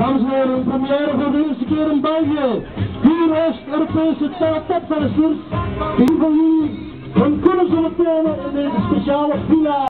Dames en heren, een première voor de eerste keer in België. Vier Oost-Europese topdansers. Die van jullie hun kunnen zullen tonen in deze speciale villa.